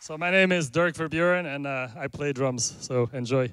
So my name is Dirk Verburen, and uh, I play drums. So enjoy.